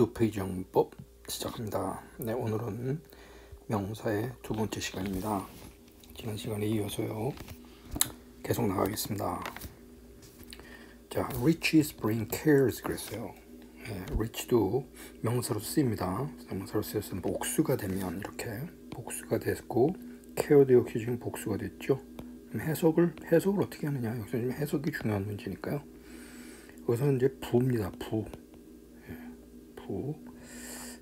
두 페이지 영문법 시작합니다. 네, 오늘은 명사의 두 번째 시간입니다. 지난 시간에 이어서요. 계속 나가겠습니다. 자, riches bring cares 그랬어요. 네, rich도 명사로 쓰입니다. 명사로 쓰여서 복수가 되면 이렇게 복수가 됐고 care도 역시 지금 복수가 됐죠. 해석을 해석을 어떻게 하느냐 여기서 해석이 중요한 문제니까요. 여기서 이제 부입니다. 부. 예, 부.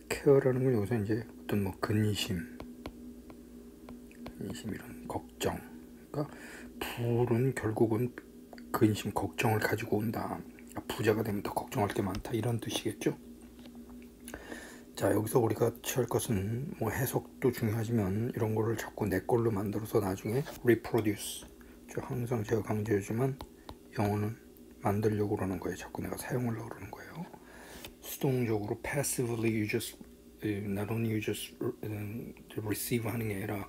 케어라는 건 여기서 이제 어떤 뭐 근심, 근심 이런 걱정. 그러니까 불은 결국은 근심, 걱정을 가지고 온다. 부자가 되면 더 걱정할 게 많다 이런 뜻이겠죠. 자 여기서 우리가 취할 것은 뭐 해석도 중요하지만 이런 거를 자꾸 내 걸로 만들어서 나중에 reproduce 저 항상 제가 강조해주지만 영어는 만들려고 그러는 거예요 자꾸 내가 사용하려고 그러는 거예요 수동적으로 passively you just not only you just receive 하는 게 아니라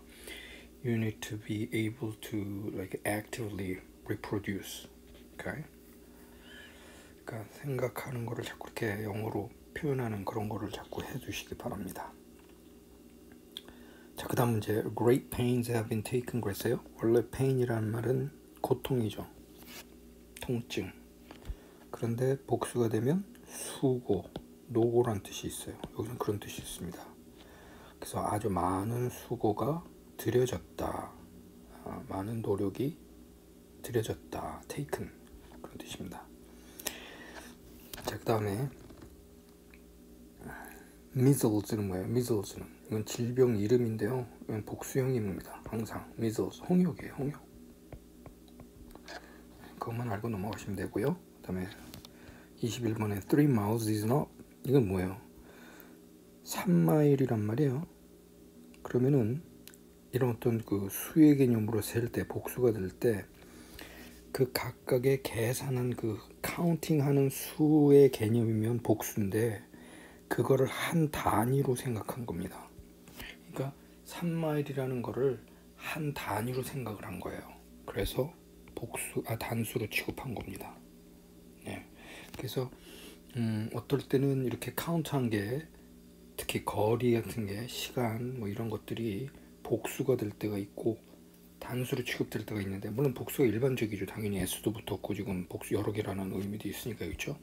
you need to be able to like actively reproduce okay? 그러니까 생각하는 거를 자꾸 이렇게 영어로 표현하는 그런 거를 자꾸 해주시기 바랍니다. 자, 그 다음 문제. Great pains have been taken 그랬어요. 원래 pain이라는 말은 고통이죠. 통증. 그런데 복수가 되면 수고, 노고란 뜻이 있어요. 여기는 그런 뜻이 있습니다. 그래서 아주 많은 수고가 들여졌다. 아, 많은 노력이 들여졌다. taken 그런 뜻입니다. 자, 그 다음에 미즐즈는 뭐예요? 미즐즈는 이건 질병 이름인데요. 이건 복수형입니다. 항상 미즐즈 홍역이에요. 홍역. 그것만 알고 넘어가시면 되고요. 그 다음에 21번에 three miles is not 이건 뭐예요? 3마일이란 말이에요. 그러면은 이런 어떤 그 수의 개념으로 셀 때 복수가 될 때 그 각각의 계산한 그 카운팅하는 수의 개념이면 복수인데 그거를 한 단위로 생각한 겁니다. 그러니까 3마일이라는 거를 한 단위로 생각을 한 거예요. 그래서 복수 아 단수로 취급한 겁니다. 네. 그래서 음, 어떨 때는 이렇게 카운트한 게 특히 거리 같은 게 시간 뭐 이런 것들이 복수가 될 때가 있고 단수로 취급될 때가 있는데 물론 복수가 일반적이죠. 당연히 S도 붙었고 지금 복수 여러 개라는 의미도 있으니까 그렇죠.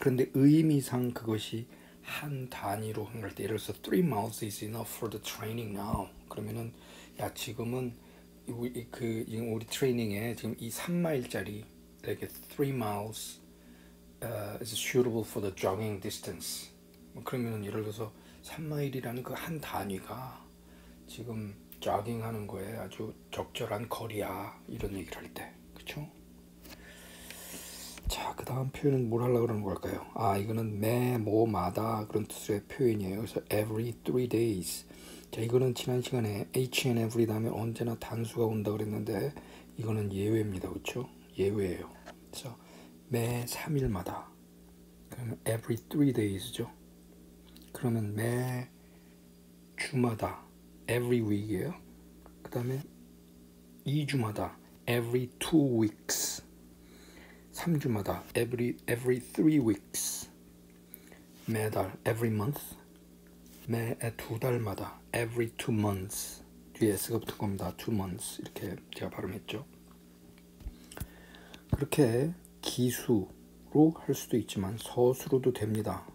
그런데 의미상 그것이 한 단위로 한걸 때 예를 들어서 three miles is enough for the training now 그러면은 야 지금은 그 우리 트레이닝에 지금 이 3마일짜리 like three miles uh, is suitable for the jogging distance 그러면은 예를 들어서 3마일이라는 그 한 단위가 지금 조깅하는 거에 아주 적절한 거리야 이런 얘기를 할 때 그렇죠? 자, 그 다음 표현은 뭘 하려고 그러는 걸까요? 아, 이거는 매, 뭐마다 그런 뜻의 표현이에요. 그래서 every three days. 자, 이거는 지난 시간에 h and every 다음에 언제나 단수가 온다 그랬는데 이거는 예외입니다. 그렇죠? 예외예요. 그래서 매 3일마다. 그러면 every three days죠. 그러면 매 주마다 every week이에요. 그 다음에 2주마다 every two weeks. 3주마다 every every three weeks 매달 every month 매 두 달마다 every two months 뒤에 s가 붙은 겁니다. two months 이렇게 제가 발음했죠. 그렇게 기수로 할 수도 있지만 서수로도 됩니다.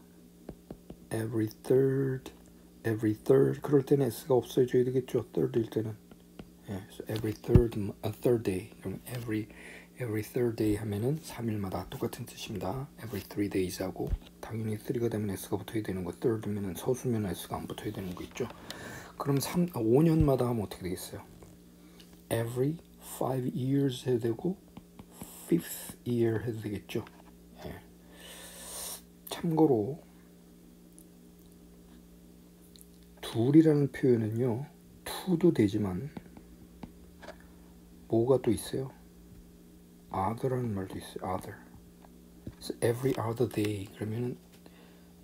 every third every third 그럴 때는 s가 없어져야 되겠죠. third일 때는 예, so every third a third day 그럼 every every third day 하면은 3일마다 똑같은 뜻입니다. every three days 하고 당연히 3가 되면 s가 붙어야 되는 거 third면은 서수면 s가 안 붙어야 되는 거 있죠. 그럼 3, 5년마다 하면 어떻게 되겠어요? every five years 해도 되고 fifth year 해도 되겠죠. 예. 참고로 둘이라는 표현은요 to도 되지만 뭐가 또 있어요? other라는 말도 있어요. other. So every other day 그러면은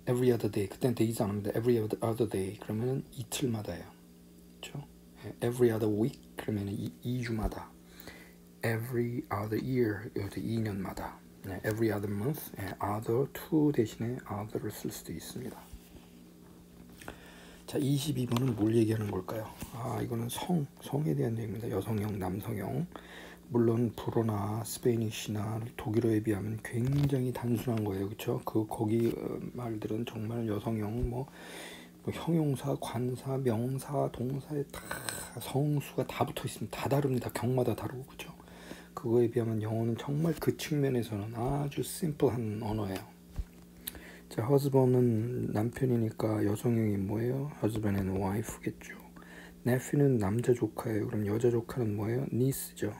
every other day 그땐 days 안 합니다. every other day 그러면은 이틀마다예요. 그렇죠? every other week 그러면은 이, 2주마다 every other year 이것도 2년마다 네, every other month, 네, other to 대신에 other를 쓸 수도 있습니다. 자, 22번은 뭘 얘기하는 걸까요? 아, 이거는 성, 성에 대한 얘기입니다. 여성형, 남성형. 물론 불어나 스페니쉬나 독일어에 비하면 굉장히 단순한 거예요. 그렇죠? 그 거기 어, 말들은 정말 여성형 뭐, 뭐 형용사, 관사, 명사, 동사에 다 성수가 다 붙어 있습니다. 다 다릅니다. 경마다 다르고 그렇죠? 그거에 비하면 영어는 정말 그 측면에서는 아주 심플한 언어예요. 자, husband은 남편이니까 여성형이 뭐예요? husband and wife겠죠. nephew는 남자 조카예요. 그럼 여자 조카는 뭐예요? niece죠.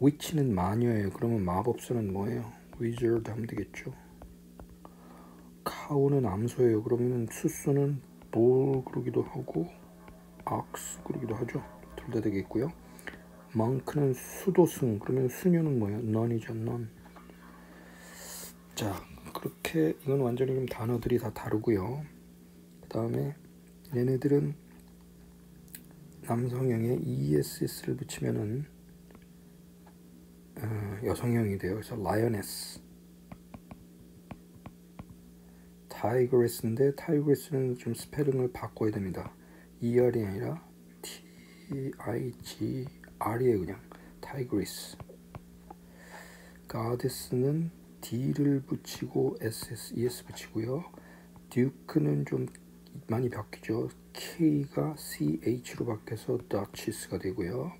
witch는 마녀예요. 그러면 마법사는 뭐예요? wizard 하면 되겠죠. cow는 암소예요. 그러면 수소는 bull 그러기도 하고 ox 그러기도 하죠. 둘 다 되겠고요. Monk는 수도승 그러면 수녀는 뭐예요? non이죠. non. 자 그렇게 이건 완전히 좀 단어들이 다 다르고요. 그 다음에 얘네들은 남성형에 ESS를 붙이면은 어, 여성형이 돼요. 그래서 lioness, tigress인데 tigress는 좀 스펠링을 바꿔야 됩니다. ER이 아니라 T I G R이에요 그냥 tigress. goddess는 D를 붙이고 SS, ES 붙이고요. duke는 좀 많이 바뀌죠. K가 CH로 바뀌어서 duchess가 되고요.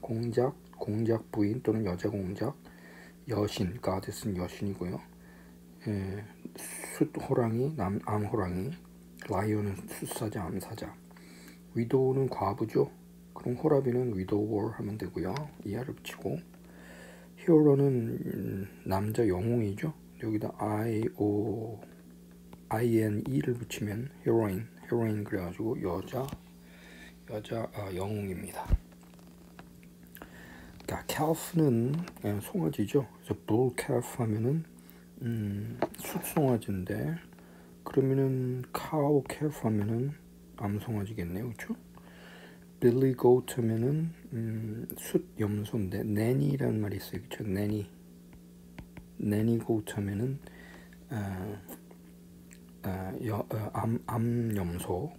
공작 공작 부인 또는 여자 공작, 여신, 가데스는 여신이고요. 예, 숫 호랑이, 남, 암 호랑이, 라이온은 숫사자, 암사자, 위도우는 과부죠. 그럼 호라비는 위도워 하면 되고요. 이하를 붙이고 히어로는 남자 영웅이죠. 여기다 I O I N E를 붙이면 히로인, 히로인 그래가지고 여자 여자 아, 영웅입니다. 그러니까 calf는 예, 송아지죠. 그래서 bull calf 하면은 음, 숫송아지인데 그러면은 cow calf 하면은 암송아지겠네요, 그렇죠? Goat 하면은 음, 숫 염소인데 nanny라는 말이 있어요, 하면은 아, 아, 여, 어, 암, 암 염소.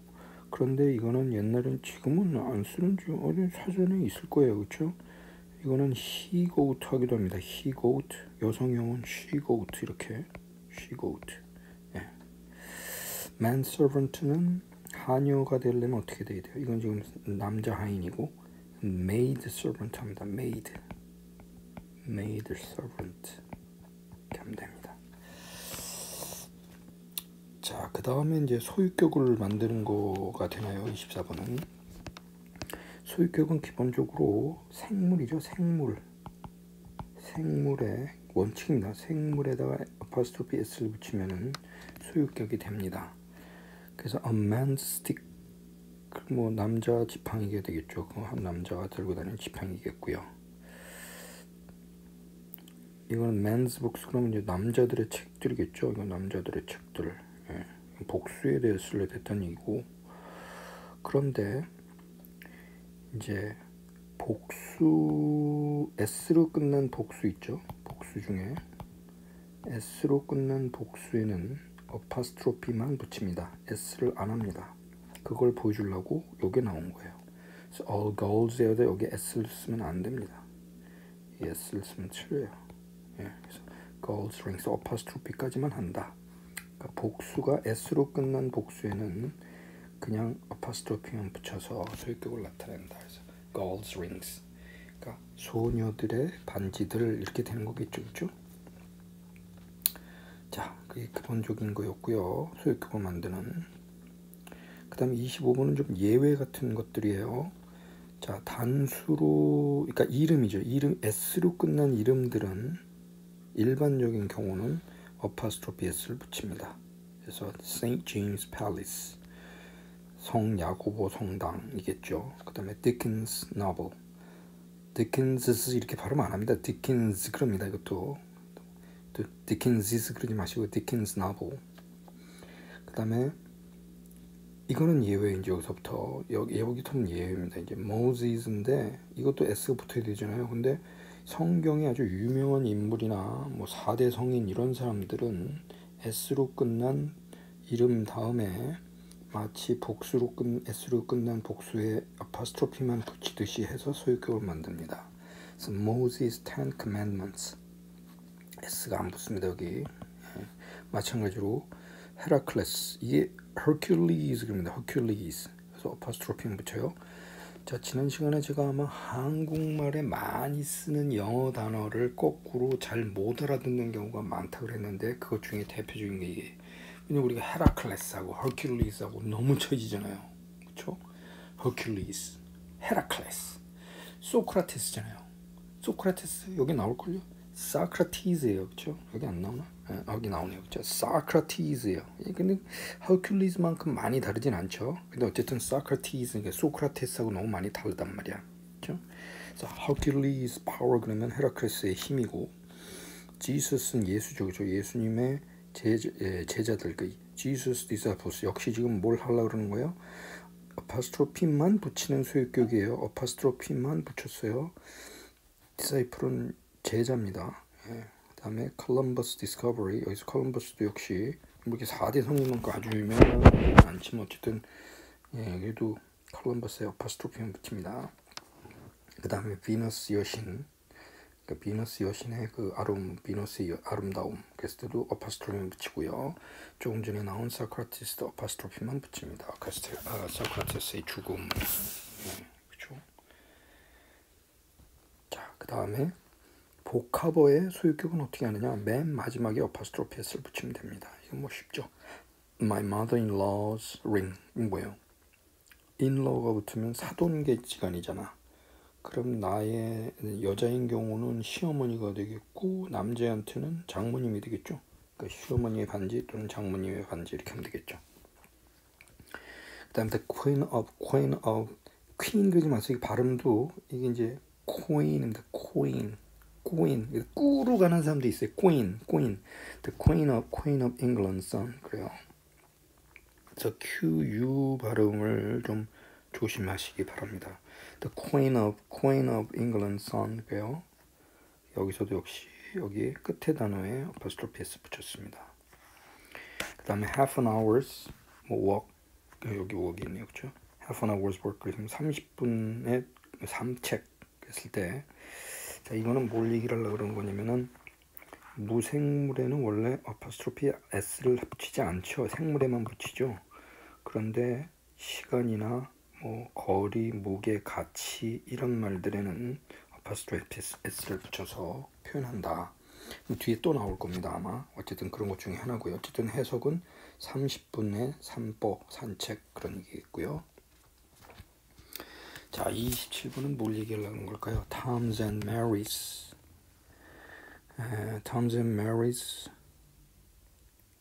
그런데 이거는 옛날엔 지금은 안 쓰는지 어디 사전에 있을 거예요, 그렇죠? 이거는 he goat 하기도 합니다. he goat 여성형은 she goat 이렇게 she goat. 예. man servant는 하녀가 되려면 어떻게 돼야 돼요? 이건 지금 남자 하인이고 maid servant 합니다. maid maid servant 됩니다. 자, 그 다음에 이제 소유격을 만드는 거가 되나요? 24번은 소유격은 기본적으로 생물이죠. 생물. 생물의 원칙입니다. 생물에다가 apostrophe s를 붙이면은 소유격이 됩니다. 그래서 a man's stick 뭐 남자 지팡이가 되겠죠. 그한 남자가 들고 다니는 지팡이겠고요. 이거는 men's books 그러면 이제 남자들의 책들이겠죠. 이건 남자들의 책들. 예. 복수에 대해 쓸려 됐다는 얘기고 그런데 이제 복수 s로 끝난 복수 있죠. 복수 중에 s로 끝난 복수에는 어파스트로피만 붙입니다. s를 안 합니다. 그걸 보여주려고 요게 나온 거예요. 그래서 all girls에다 여기 s를 쓰면 안 됩니다. s를 쓰면 틀려요. 예, 그래서 girls rings 어파스트로피까지만 한다. 그러니까 복수가 s로 끝난 복수에는 그냥 어파스트로피만 붙여서 소유격을 나타낸다. 그래서 girls rings. 그러니까 소녀들의 반지들 이렇게 되는 거겠죠, 그렇죠? 자, 그게 기본적인 거였고요. 소유격을 만드는. 그 다음에 25번은 좀 예외 같은 것들이에요. 자, 단수로 그러니까 이름이죠. 이름 s로 끝난 이름들은 일반적인 경우는 어파스트로피 s를 붙입니다. 그래서 St. James Palace 성 야고보 성당이겠죠. 그 다음에 Dickens novel. Dickens 이렇게 발음 안 합니다. Dickens 그럽니다. 이것도 또 Dickens 그러지 마시고 Dickens novel. 그다음에 이거는 예외인지 여기서부터 여기 여기부터는 예외입니다. 이제 Moses인데 이것도 S가 붙어야 되잖아요. 근데 성경에 아주 유명한 인물이나 뭐 4대 성인 이런 사람들은 S로 끝난 이름 다음에 마치 복수로 끝 S로 끝난 복수에 아파스트로피만 붙이듯이 해서 소유격을 만듭니다. 그래서 Moses Ten Commandments S가 안 붙습니다 여기. 예. 마찬가지로 헤라클레스 이게 Hercules 그럽니다. Hercules 그래서 아파스트로피만 붙여요. 자 지난 시간에 제가 아마 한국말에 많이 쓰는 영어 단어를 거꾸로 잘 못 알아듣는 경우가 많다 그랬는데 그것 중에 대표적인 게 이게 왜냐 우리가 헤라클레스하고 Hercules하고 너무 차이 지잖아요. 그렇죠? Hercules, 헤라클레스, 소크라테스잖아요. 소크라테스 여기 나올걸요? Socrates예요, 그렇죠? 여기 안 나오나? 네, 여기 나오네요, 그렇죠? Socrates예요. 근데 Hercules만큼 많이 다르진 않죠. 근데 어쨌든 Socrates, 그러니까 소크라테스하고 너무 많이 다르단 말이야, 그렇죠? 그래서 Hercules' power 그러면 헤라클레스의 힘이고, Jesus는 예수죠, 그렇죠? 예수님의 제자, 예, 제자들 그 Jesus' disciples 역시 지금 뭘 하려고 그러는 거예요? apostrophe만 붙이는 소유격이에요. apostrophe만 붙였어요. disciple은 제자입니다. 예. 그 다음에 Columbus' discovery 여기서 Columbus도 역시 뭐 이렇게 4대 성인만큼 아주 유명한 않지만 어쨌든 예, 그래도 컬럼버스에 어파스트로피만 붙입니다. 그 다음에 비너스 여신 그러니까 비너스 여신의 그 아름 비너스의 아름다움 그랬을 때도 어파스트로피만 붙이고요. 조금 전에 나온 사크라티스도 어파스트로피만 붙입니다. 아카스트, 아, 사크라티스의 죽음. 네, 그렇죠. 자, 그 다음에 복합어의 소유격은 어떻게 하느냐? 맨 마지막에 어파스트로피 s를 붙이면 됩니다. 이건 뭐 쉽죠. My mother-in-law's ring 뭐예요? inlaw가 붙으면 사돈계지간이잖아. 그럼 나의 여자인 경우는 시어머니가 되겠고 남자한테는 장모님이 되겠죠. 그러니까 시어머니의 반지 또는 장모님의 반지 이렇게 하면 되겠죠. 그 다음에 the queen of queen of queen 그러지 마세요. 발음도 이게 이제 queen입니다. Queen 꾸로 가는 사람도 있어요. queen queen the queen of queen of England son 그래요. 그래서 QU 발음을 좀 조심하시기 바랍니다. The Queen of Queen of England son고요. 여기서도 역시 여기 끝에 단어에 apostrophe s 붙였습니다. 그 다음에 half an hours 뭐 walk 여기 walk이 있네요, 그렇죠? half an hours work 그래서 30분의 산책 했을 때, 자 이거는 뭘 얘기를 하려고 그러는 거냐면은 무생물에는 원래 apostrophe s를 붙이지 않죠. 생물에만 붙이죠. 그런데 시간이나 뭐 거리, 무게, 가치 이런 말들에는 아파스트로피 s를 붙여서 표현한다. 뒤에 또 나올 겁니다 아마 어쨌든 그런 것 중에 하나고요. 어쨌든 해석은 30분의 산보 산책 그런 얘기겠고요. 자 27분은 뭘 얘기하려는 걸까요? Toms and Marys. 에, Toms and Marys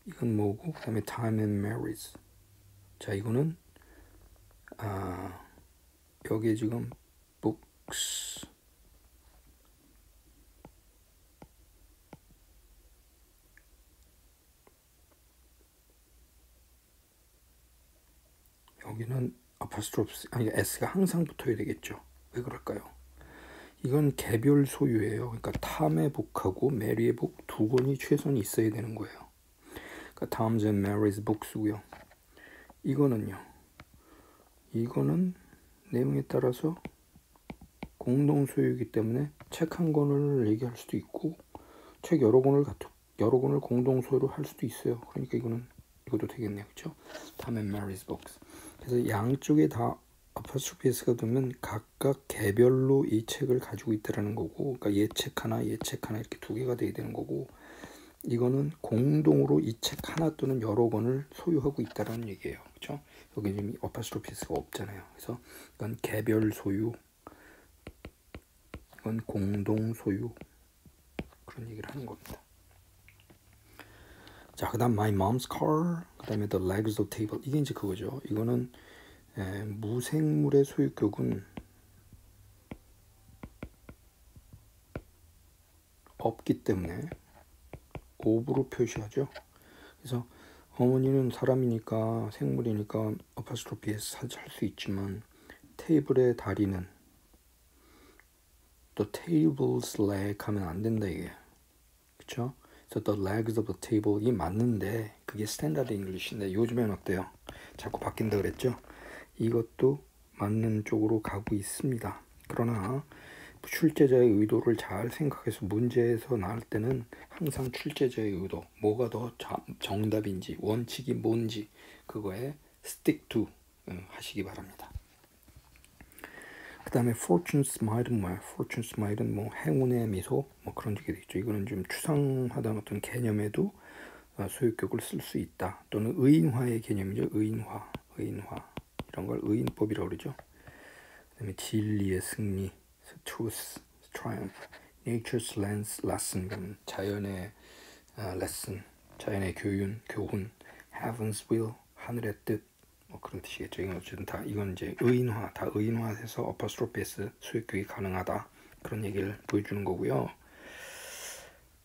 이건 뭐고 그 다음에 Time and Marys. 자 이거는 아, 여기 지금 books 여기는 아파스트로프 아니 s가 항상 붙어야 되겠죠. 왜 그럴까요? 이건 개별 소유예요. 그러니까 탐의 복하고 메리의 복 두 권이 최소한 있어야 되는 거예요. 그러니까 Tom's and Mary's books고요. 이거는요. 이거는 내용에 따라서 공동 소유이기 때문에 책 한 권을 얘기할 수도 있고 책 여러 권을 여러 권을 공동 소유로 할 수도 있어요. 그러니까 이거는 이것도 되겠네요, 그렇죠? Tom and Mary's books. 그래서 양쪽에 다 아파스트로피스가 되면 각각 개별로 이 책을 가지고 있다라는 거고, 그러니까 얘책 하나, 얘책 하나 이렇게 두 개가 돼야 되는 거고, 이거는 공동으로 이 책 하나 또는 여러 권을 소유하고 있다라는 얘기예요, 그렇죠? 여기 지금 어파스트로피스가 없잖아요. 그래서 이건 개별 소유, 이건 공동 소유 그런 얘기를 하는 겁니다. 자, 그 다음 my mom's car, 그 다음에 the legs of table 이게 이제 그거죠. 이거는 에, 무생물의 소유격은 없기 때문에 오브로 표시하죠. 그래서 어머니는 사람이니까 생물이니까 어파스트로피에서 할수 있지만 테이블의 다리는 the table's leg 하면 안 된다 이게. 그쵸? 그래서 the legs of the table 이 맞는데 그게 standard English인데 요즘엔 어때요? 자꾸 바뀐다 그랬죠? 이것도 맞는 쪽으로 가고 있습니다. 그러나 출제자의 의도를 잘 생각해서 문제에서 나올 때는 항상 출제자의 의도, 뭐가 더 정답인지, 원칙이 뭔지 그거에 stick to 하시기 바랍니다. 그 다음에 fortune smile은 뭐야? fortune smile은 뭐 행운의 미소 뭐 그런 적이 되겠죠. 이거는 좀 추상화된 어떤 개념에도 소유격을 쓸 수 있다. 또는 의인화의 개념이죠. 의인화, 의인화 이런 걸 의인법이라고 그러죠. 그 다음에 진리의 승리 truth, triumph, nature's lens, lesson 자연의 lesson, 자연의 교훈, 교훈, heaven's will, 하늘의 뜻, 뭐 그런 뜻이겠죠. 이건 어쨌든 다 이건 이제 의인화, 다 의인화해서 어퍼스트로피스 수익교육이 가능하다 그런 얘기를 보여주는 거고요.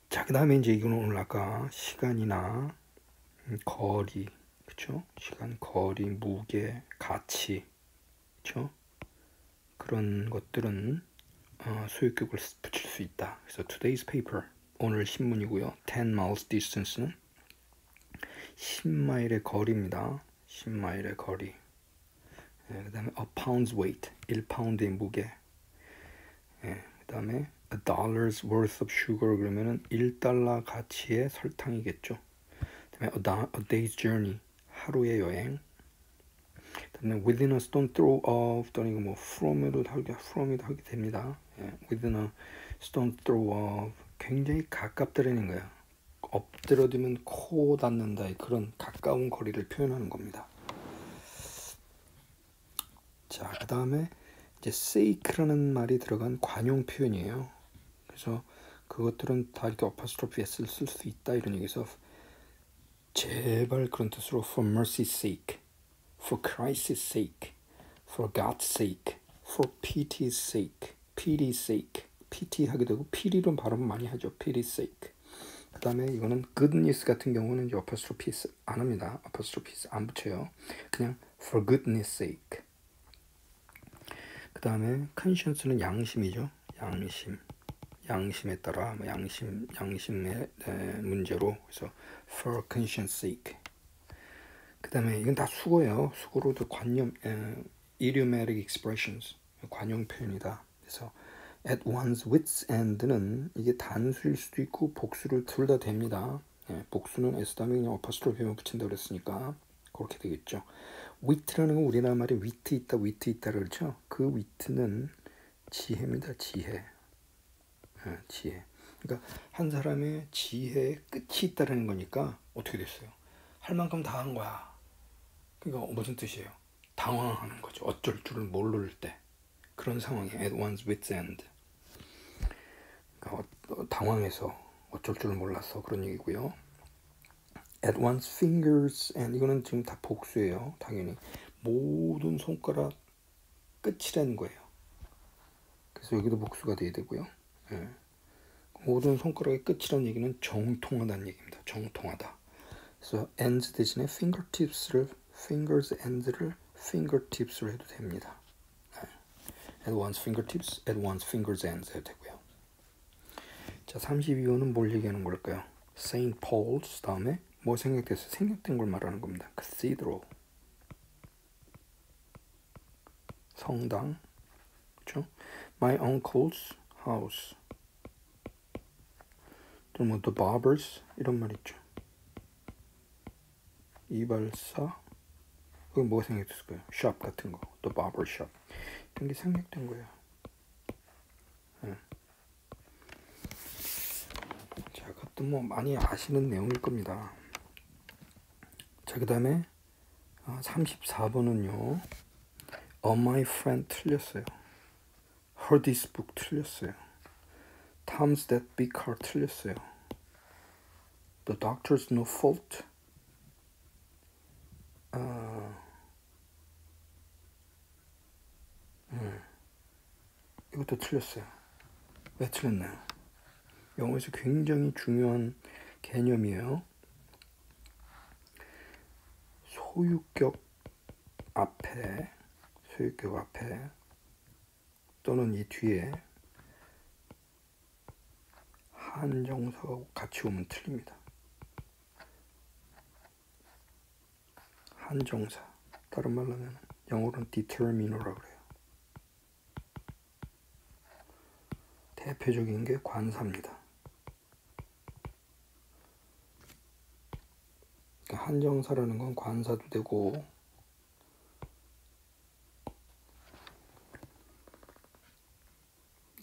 자, 그 다음에 이제 이거는 오늘 아까 시간이나 거리, 그쵸? 시간, 거리, 무게, 가치, 그쵸? 그런 것들은 어, 소유격을 붙일 수 있다. 그래서 today's paper 오늘 신문이고요. 10 miles distance는 10마일의 거리입니다. 10마일의 거리. 예, 그 다음에 a pound's weight 1파운드의 무게. 예, 그 다음에 a dollar's worth of sugar 그러면은 1달러 가치의 설탕이겠죠. 그 다음에 a, da, a day's journey 하루의 여행. 그 다음에 within a stone throw of 또는 이거 뭐 from으로 하게 from이도 하게 됩니다. 예, within a stone throw of 굉장히 가깝다라는 거예요. 엎드려두면 코 닿는다 그런 가까운 거리를 표현하는 겁니다. 자, 그 다음에 이제 sake라는 말이 들어간 관용 표현이에요. 그래서 그것들은 다 이렇게 어퍼스트로피 s를 쓸 수 있다 이런 얘기에서 제발 그런 뜻으로 for mercy's sake for Christ's sake, for God's sake, for pity's sake, pity's sake, pity 하게 되고 pity로 발음 많이 하죠. pity's sake. 그 다음에 이거는 goodness 같은 경우는 이제 apostrophe 안 합니다. apostrophe 안 붙여요. 그냥 for goodness sake. 그 다음에 conscience는 양심이죠. 양심. 양심에 따라 뭐 양심 양심의 문제로 그래서 for conscience sake 그 다음에 이건 다 숙어예요. 숙어로도 관념, 에, idiomatic expressions, 관용 표현이다. 그래서 at one's wits' end는 이게 단수일 수도 있고 복수를 둘 다 됩니다. 예, 복수는 s 다음에 그냥 apostrophe만 붙인다 그랬으니까 그렇게 되겠죠. 위트라는 건 우리나라 말에 위트 있다, 위트 있다 그렇죠. 그 위트는 지혜입니다. 지혜. 예, 지혜. 그러니까 한 사람의 지혜에 끝이 있다라는 거니까 어떻게 됐어요? 할 만큼 다 한 거야. 그러니까 무슨 뜻이에요? 당황하는 거죠. 어쩔 줄을 모를 때 그런 상황이 at one's wit's end. 그러니까 어, 당황해서 어쩔 줄을 몰라서 그런 얘기고요. at one's fingers and 이거는 지금 다 복수예요. 당연히 모든 손가락 끝이라는 거예요. 그래서 여기도 복수가 돼야 되고요. 예. 모든 손가락의 끝이라는 얘기는 정통하다는 얘기입니다. 정통하다. 그래서 ends 대신에 fingertips를 fingers end를 fingertips로 해도 됩니다. at one's fingertips, at one's fingers ends 해도 되고요. 자, 32호는 뭘 얘기하는 걸까요? Saint Paul's 다음에 뭐 생각돼서 생략된 걸 말하는 겁니다. Cathedral 성당 그렇죠? My uncle's house 또뭐 the barbers 이런 말 있죠. 이발사 뭐가 생겼을까요? 샵 같은 거, 또 바버 샵 이런 게 생략된 거예요. 네. 자, 그것도 뭐 많이 아시는 내용일 겁니다. 자, 그 다음에 34번은요. On my friend 틀렸어요. Her this book 틀렸어요. Tom's that big car 틀렸어요. The doctor's no fault. 아, 음, 이것도 틀렸어요. 왜 틀렸나요? 영어에서 굉장히 중요한 개념이에요. 소유격 앞에, 소유격 앞에 또는 이 뒤에 한정사하고 같이 오면 틀립니다. 한정사. 다른 말로 하면 영어로는 determiner라고 그래요. 대표적인 게 관사입니다. 그러니까 한정사라는 건 관사도 되고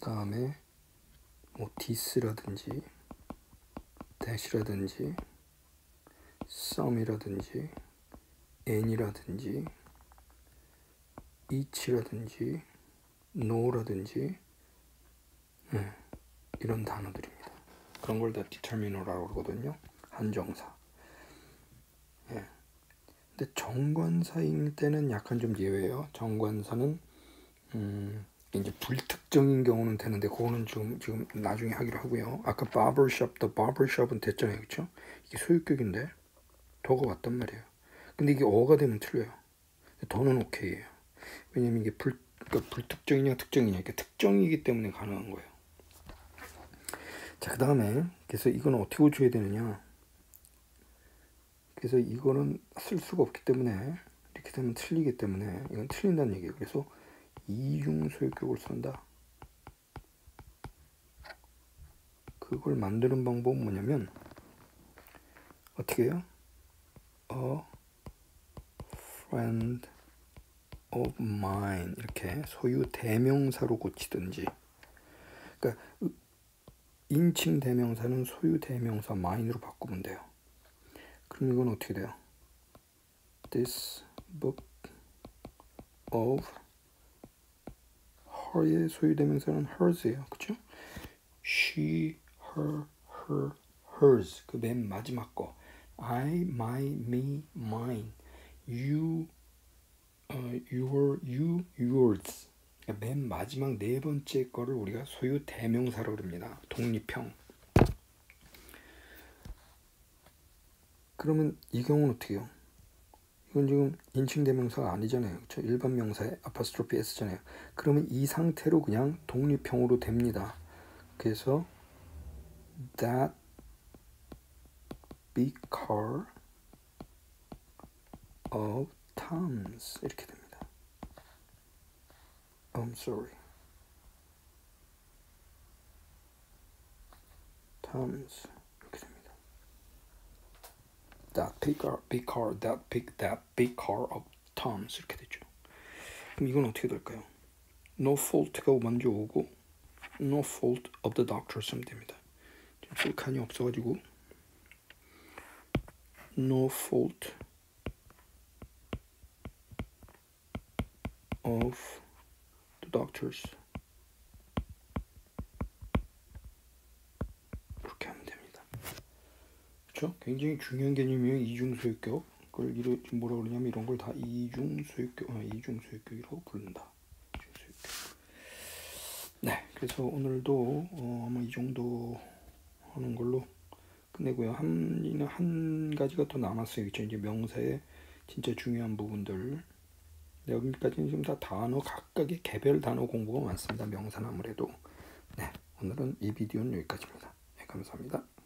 다음에 뭐 디스라든지 대시라든지 썸이라든지 n이라든지 each라든지 no라든지 네, 이런 단어들입니다. 그런 걸다 determiner라고 그러거든요. 한정사. 예. 근데 정관사일 때는 약간 좀 예외예요. 정관사는 음, 이제 불특정인 경우는 되는데 그거는 지금 지금 나중에 하기로 하고요. 아까 barbershop, the barbershop은 됐잖아요, 그렇죠? 이게 소유격인데 더가 왔단 말이에요. 근데 이게 어가 되면 틀려요. 더는 오케이예요. 왜냐면 이게 불 그러니까 불특정이냐 특정이냐 이게 특정이기 때문에 가능한 거예요. 자, 그 다음에 그래서 이건 어떻게 고쳐야 되느냐? 그래서 이거는 쓸 수가 없기 때문에 이렇게 되면 틀리기 때문에 이건 틀린다는 얘기예요. 그래서 이중 소유격을 쓴다. 그걸 만드는 방법은 뭐냐면 어떻게 해요? A friend of mine 이렇게 소유 대명사로 고치든지 그러니까 인칭 대명사는 소유 대명사 mine으로 바꾸면 돼요. 그럼 이건 어떻게 돼요? This book of her의 소유 대명사는 hers예요. 그쵸? she, her, her, hers 그 맨 마지막 거 I, my, me, mine you, uh, your, you, yours 맨 마지막 네 번째 거를 우리가 소유 대명사라고 그럽니다. 독립형 그러면 이 경우는 어떻게 해요? 이건 지금 인칭 대명사가 아니잖아요. 그렇죠? 일반 명사에 아파스트로피 s잖아요. 그러면 이 상태로 그냥 독립형으로 됩니다. 그래서 that big car of Tom's 이렇게 됩니다. I'm sorry. Tom's. That big car, big car, that big, that big car of Tom's 이렇게 되죠. 그럼 이건 어떻게 될까요? No fault가 먼저 오고 No fault of the doctor 쓰면 됩니다. 지금 풀칸이 없어가지고 No fault of the doctors 그렇죠? 굉장히 중요한 개념이에요. 이중소유격. 그걸 이러 뭐라 그러냐면 이런 걸 다 이중소유격, 아, 이중소유격이라고 부른다. 이중소유격. 네, 그래서 오늘도 어, 아마 이 정도 하는 걸로 끝내고요. 한, 한 가지가 더 남았어요. 그렇죠? 이제 명사의 진짜 중요한 부분들. 네, 여기까지는 지금 다 단어 각각의 개별 단어 공부가 많습니다. 명사는 아무래도. 네, 오늘은 이 비디오는 여기까지입니다. 네, 감사합니다.